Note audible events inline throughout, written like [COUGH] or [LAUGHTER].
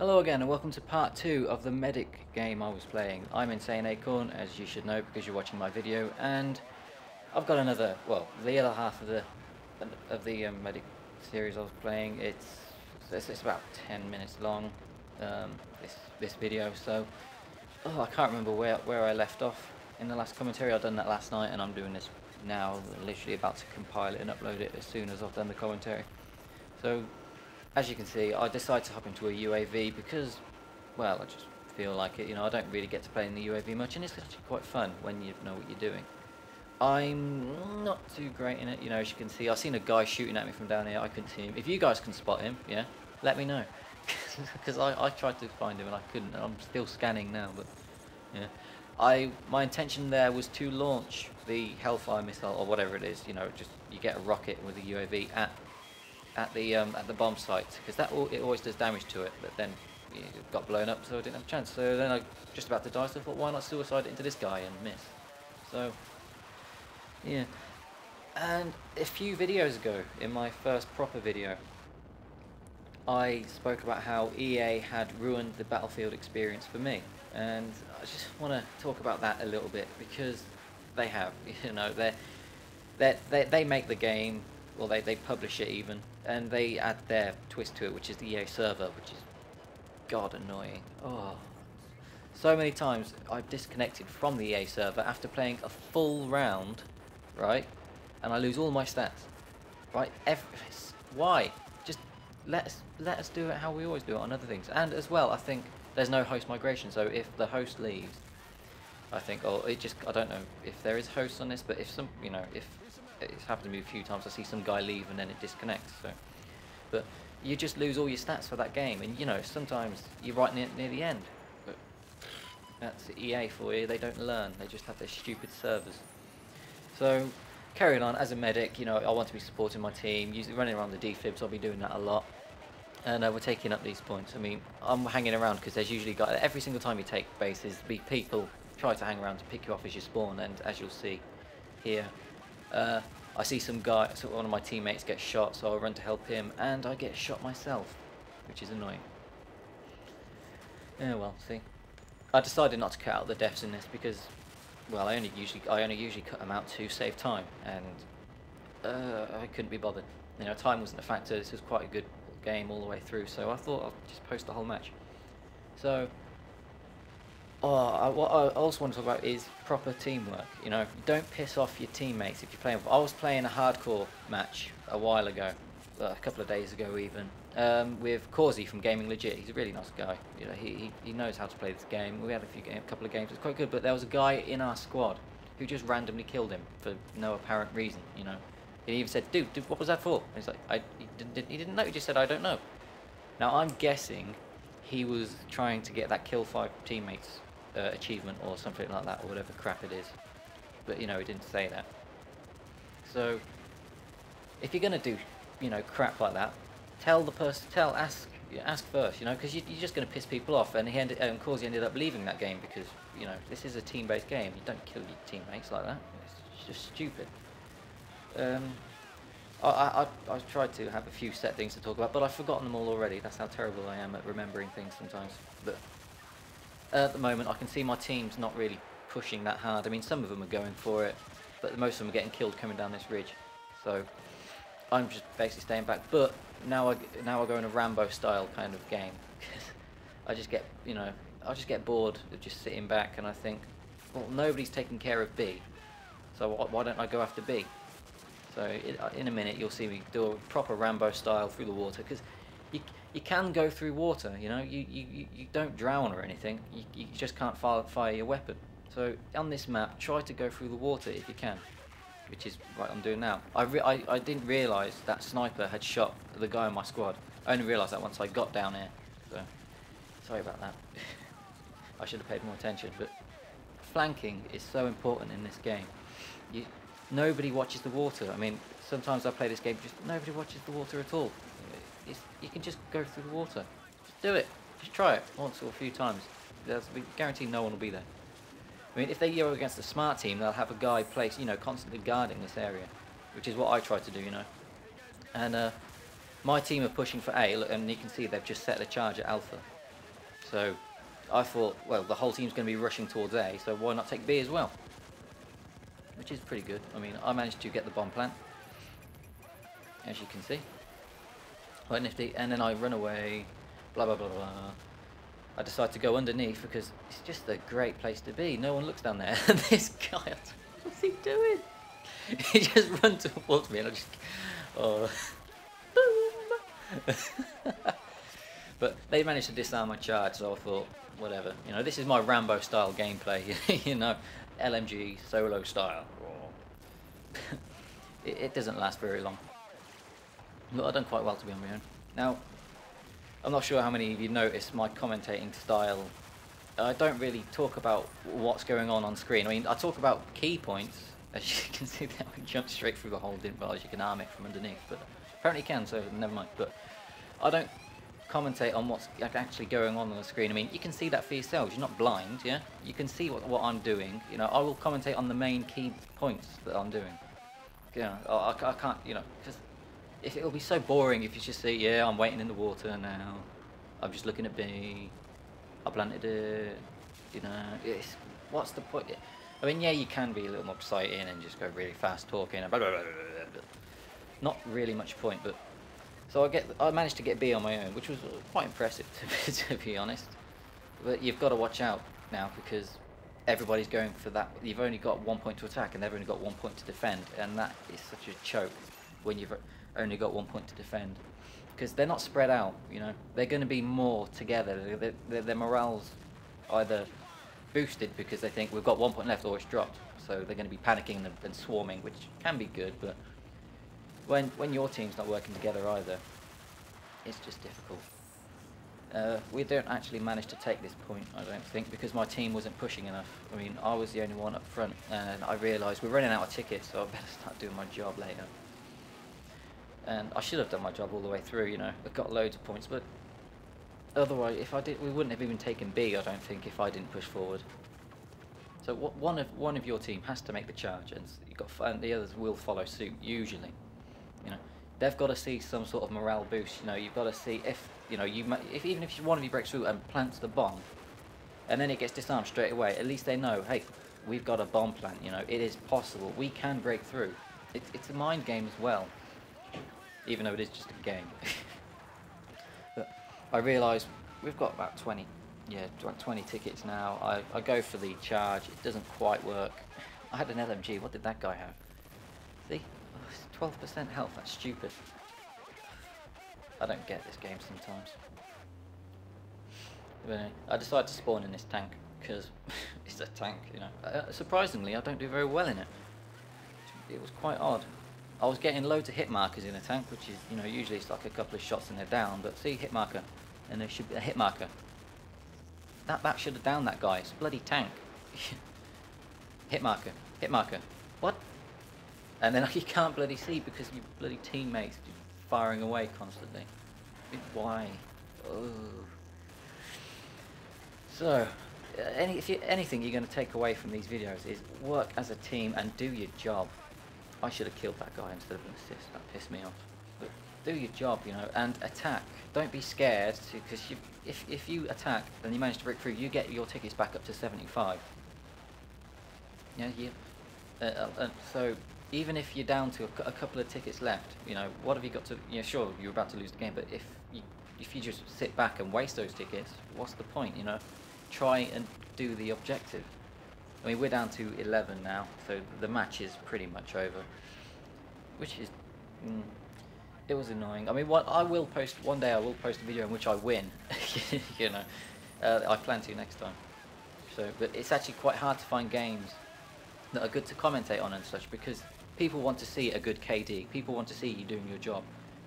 Hello again and welcome to part 2 of the medic game I was playing. I'm Insane Acorn as you should know because you're watching my video and I've got another, well the other half of the of the um, medic series I was playing. It's, it's, it's about 10 minutes long um, this, this video so oh, I can't remember where, where I left off in the last commentary. I've done that last night and I'm doing this now literally about to compile it and upload it as soon as I've done the commentary. So as you can see, I decided to hop into a UAV because, well, I just feel like it. You know, I don't really get to play in the UAV much, and it's actually quite fun when you know what you're doing. I'm not too great in it, you know, as you can see. I've seen a guy shooting at me from down here. I couldn't see him. If you guys can spot him, yeah, let me know. [LAUGHS] Because I, I tried to find him and I couldn't, I'm still scanning now, but, yeah. I My intention there was to launch the Hellfire missile, or whatever it is, you know, just you get a rocket with a UAV at at the um, at the bomb site because that it always does damage to it. But then it got blown up, so I didn't have a chance. So then I just about to die. So I thought, why not suicide into this guy and miss? So yeah. And a few videos ago, in my first proper video, I spoke about how EA had ruined the Battlefield experience for me, and I just want to talk about that a little bit because they have. [LAUGHS] You know, they they they make the game well they, they publish it even and they add their twist to it which is the EA server which is god annoying. Oh. So many times I've disconnected from the EA server after playing a full round right? And I lose all my stats right? Every, why? Just let us let us do it how we always do it on other things. And as well I think there's no host migration so if the host leaves I think oh it just I don't know if there is hosts on this but if some you know if it's happened to me a few times. I see some guy leave and then it disconnects. So, but you just lose all your stats for that game, and you know sometimes you're right near, near the end. But that's EA for you. They don't learn. They just have their stupid servers. So carrying on as a medic, you know I want to be supporting my team, using running around the defibs. I'll be doing that a lot. And uh, we're taking up these points. I mean, I'm hanging around because there's usually guys. Every single time you take bases, be people try to hang around to pick you off as you spawn, and as you'll see here, uh, I see some guy, so one of my teammates get shot, so I run to help him, and I get shot myself, which is annoying. Yeah, well, see, I decided not to cut out the deaths in this because, well, I only usually I only usually cut them out to save time, and uh, I couldn't be bothered. You know, time wasn't a factor. This was quite a good game all the way through, so I thought I'll just post the whole match. So Oh, I, what I also want to talk about is proper teamwork. You know, don't piss off your teammates if you're playing. I was playing a hardcore match a while ago, a couple of days ago even, um, with Causey from Gaming Legit. He's a really nice guy. You know, he, he, he knows how to play this game. We had a few game, a couple of games. It was quite good, but there was a guy in our squad who just randomly killed him for no apparent reason. You know, he even said, "Dude, dude what was that for?" And he's like, "I he didn't, he didn't know. He just said, I don't know." Now I'm guessing he was trying to get that kill five teammates uh, achievement or something like that or whatever crap it is. But you know, he didn't say that. So if you're gonna do, you know, crap like that, tell the person, tell, ask, ask first, you know, because you, are just gonna piss people off. And he ended, um, Causey ended up leaving that game because you know this is a team-based game. You don't kill your teammates like that. It's just stupid. Um, I, I, I, tried to have a few set things to talk about, but I've forgotten them all already. That's how terrible I am at remembering things sometimes. But at the moment, I can see my team's not really pushing that hard. I mean, some of them are going for it, but most of them are getting killed coming down this ridge. So I'm just basically staying back. But now I now I go in a Rambo style kind of game. I just get you know I just get bored of just sitting back, and I think, well, nobody's taking care of B, so why don't I go after B? So in a minute you'll see me do a proper Rambo style through the water because you can go through water. You know, you you, you don't drown or anything. You, you just can't fire, fire your weapon. So on this map, try to go through the water if you can, which is what I'm doing now. I, I, I didn't realise that sniper had shot the guy in my squad. I only realised that once I got down here. So sorry about that. [LAUGHS] I should have paid more attention. But flanking is so important in this game. You, nobody watches the water. I mean, sometimes I play this game, just nobody watches the water at all it's, you can just go through the water. Just do it. Just try it once or a few times. There's guaranteed no one will be there. I mean, if they go against the smart team, they'll have a guy placed, you know, constantly guarding this area, which is what I try to do, you know. And uh, my team are pushing for A, look, and you can see they've just set the charge at Alpha. So I thought, well, the whole team's going to be rushing towards A, so why not take B as well? Which is pretty good. I mean, I managed to get the bomb plant, as you can see. Quite nifty. And then I run away, blah, blah, blah, blah. I decide to go underneath because it's just a great place to be. No one looks down there. And [LAUGHS] this guy, what's he doing? [LAUGHS] He just runs towards me and I just, oh. boom. [LAUGHS] but they managed to disarm my charge, so I thought, whatever. You know, this is my Rambo style gameplay. you know, LMG solo style. it, it doesn't last very long. But I've done quite well to be on my own. Now, I'm not sure how many of you noticed my commentating style. I don't really talk about what's going on on screen. I mean, I talk about key points. [LAUGHS] As you can see, that we jumped straight through the hole, didn't realize you can arm it from underneath, but apparently you can, so never mind. But I don't commentate on what's actually going on on the screen. I mean, you can see that for yourselves. You're not blind, yeah? You can see what, what I'm doing. You know, I will commentate on the main key points that I'm doing. Know, I, I can't, you know, because if it'll be so boring if you just say, yeah, I'm waiting in the water now. I'm just looking at B. I planted it. You know, it's what's the point? I mean, yeah, you can be a little more exciting and just go really fast talking. Blah, blah, blah, not really much point, but so I get I managed to get B on my own, which was quite impressive [LAUGHS] to, to be honest. But you've got to watch out now because everybody's going for that. You've only got one point to attack and they've only got one point to defend, and that is such a choke when you've only got one point to defend because they're not spread out. You know, they're going to be more together. Their, their, their morale's either boosted because they think we've got one point left or it's dropped, so they're going to be panicking and, and swarming, which can be good, but when when your team's not working together either, it's just difficult. Uh, we don't actually manage to take this point, I don't think, because my team wasn't pushing enough. I mean, I was the only one up front, and I realised we're running out of tickets, so I better start doing my job later and I should have done my job all the way through. You know, I got loads of points, but otherwise, if I did, we wouldn't have even taken B. I don't think if I didn't push forward. So one of one of your team has to make the charge, and you got and the others will follow suit. Usually, you know, they've got to see some sort of morale boost. You know, you've got to see if you know you if even if one of you breaks through and plants the bomb, and then it gets disarmed straight away. At least they know, hey, we've got a bomb plant. You know, it is possible. We can break through. It's it's a mind game as well even though it is just a game. [LAUGHS] but I realise we've got about 20, yeah, about 20 tickets now. I, I go for the charge, it doesn't quite work. I had an LMG, what did that guy have? See, 12% health, that's stupid. I don't get this game sometimes. Anyway, I decided to spawn in this tank because [LAUGHS] it's a tank, you know. Uh, surprisingly, I don't do very well in it. It was quite odd. I was getting loads of hit markers in a tank, which is, you know, usually it's like a couple of shots and they're down, but see hit marker, and there should be a hit marker. That, that should have downed that guy, it's a bloody tank. [LAUGHS] hit marker, hit marker, what? And then [LAUGHS] you can't bloody see because your bloody teammates are firing away constantly. Why? Oh. So, uh, any, if you, anything you're going to take away from these videos is work as a team and do your job. I should have killed that guy instead of an assist. That pissed me off. But do your job, you know, and attack. Don't be scared, because if, if you attack and you manage to break through, you get your tickets back up to 75. Yeah, yeah. Uh, uh, uh, so even if you're down to a, a, couple of tickets left, you know, what have you got to? Yeah, sure, you're about to lose the game, but if you if you just sit back and waste those tickets, what's the point? You know, try and do the objective. I mean, we're down to 11 now, so the match is pretty much over. Which is... Mm, it was annoying. I mean, what I will post, one day I will post a video in which I win, [LAUGHS] you know. Uh, I plan to next time. So, but it's actually quite hard to find games that are good to commentate on and such because people want to see a good KD. People want to see you doing your job.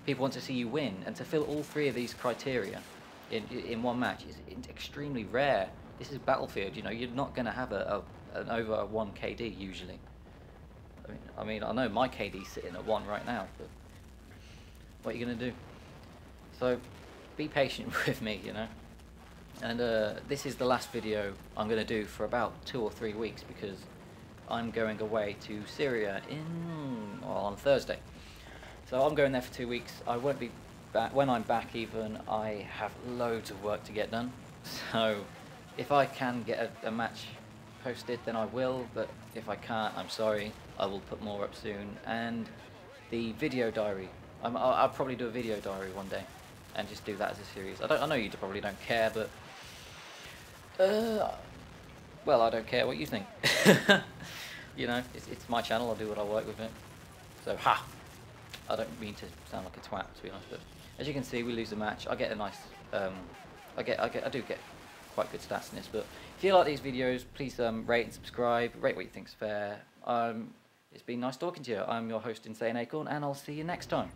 People want to see you win, and to fill all three of these criteria in in one match is extremely rare. This is Battlefield. You know, you're not going to have a, an over 1 KD usually. I mean, I mean, I know my KD's sitting at 1 right now, but what are you going to do? So, be patient [LAUGHS] with me, you know. And uh, this is the last video I'm going to do for about two or three weeks because I'm going away to Syria in well, on Thursday. So I'm going there for two weeks. I won't be back when I'm back. Even I have loads of work to get done. [LAUGHS] So if I can get a, a match posted, then I will. But if I can't, I'm sorry. I will put more up soon. And the video diary. I'm, I'll, I'll probably do a video diary one day, and just do that as a series. I don't. I know you probably don't care, but uh, well, I don't care what you think. [LAUGHS] you know, it's, it's my channel. I'll do what I like with it. So ha. I don't mean to sound like a twat, to be honest, but as you can see, we lose the match. I get a nice. Um, I get. I get. I do get quite good stats in this. But if you like these videos, please um, rate and subscribe. Rate what you think's fair. Um, it's been nice talking to you. I'm your host, Insane Acorn, and I'll see you next time.